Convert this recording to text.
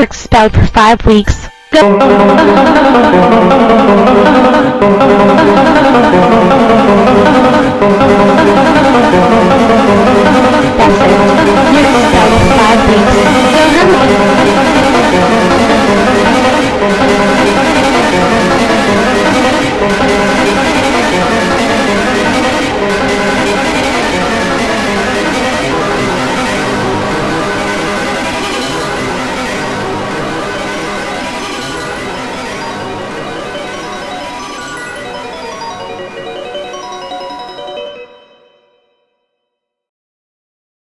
you're expelled for five weeks. Go!